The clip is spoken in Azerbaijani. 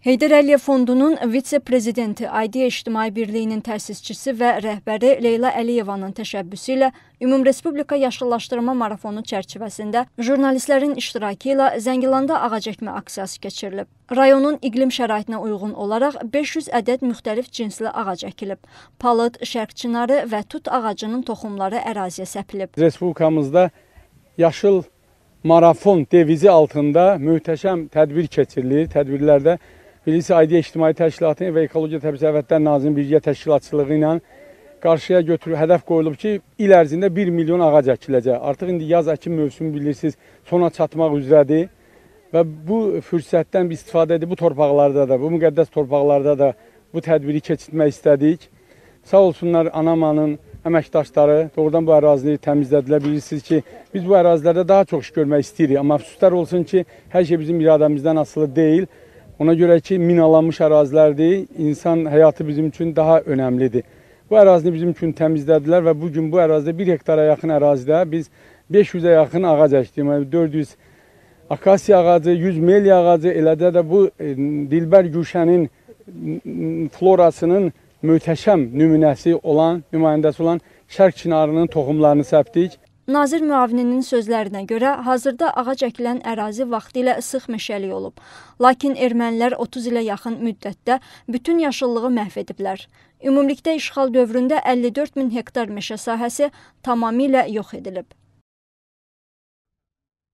Heydər Əliyev Fondunun vitse-prezidenti Aidiya İctimai Birliyinin təsisçisi və rəhbəri Leyla Əliyevanın təşəbbüsü ilə Ümumrespublika Yaşıllaşdırma Marafonu çərçivəsində jurnalistlərin iştirakı ilə Zəngilanda ağacəkmə aksiyası keçirilib. Rayonun iqlim şəraitinə uyğun olaraq 500 ədəd müxtəlif cinsli ağac əkilib. Palıd, şərq çinarı və tut ağacının toxumları əraziyə səpilib. Respublikamızda yaşıl marafon devizi altında möhtəşəm tədbir keçirilir. Tədbirlərdə Bilirsiz, Aidiyə İctimai Təşkilatının və Ekologiya Təbii Sərvətlər Nazirinin birgə təşkilatçılığı ilə qarşıya götürü hədəf qoyulub ki, il ərzində 1 milyon ağac əkiləcək. Artıq indi yaz əkim mövsümü bilirsiniz, sona çatmaq üzrədir və bu fürsətdən biz istifadə edib bu torpaqlarda da, bu müqəddəs torpaqlarda da bu tədbiri keçirmək istədik. Sağ olsunlar Anamanın əməkdaşları doğrudan bu ərazini təmizlədilər. Bilirsiniz ki, biz bu ərazilərdə daha çox iş görmək istəyirik, amma əfsuslar olsun ki, hər şey bizim iradəmizdən asılı deyil. Ona görə ki, minalanmış ərazilərdir. İnsan həyatı bizim üçün daha önəmlidir. Bu ərazini bizim üçün təmizlədilər və bu gün bu ərazidə 1 hektara yaxın ərazidə biz 500-ə yaxın ağac əkdik. Yəni 400 akasiya ağacı, 100 meliya ağacı, eləcə də bu e, dilbər güşənin florasının möhtəşəm nümunəsi olan, nümayəndəsi olan şərq çinarının toxumlarını səpdik. Nazir müavininin sözlərinə görə hazırda ağac əkilən ərazi vaxtilə sıx meşəlik olub. Lakin ermənilər 30 ilə yaxın müddətdə bütün yaşıllığı məhv ediblər. Ümumilikdə işğal dövründə 54 min hektar meşə sahəsi tamamilə yox edilib.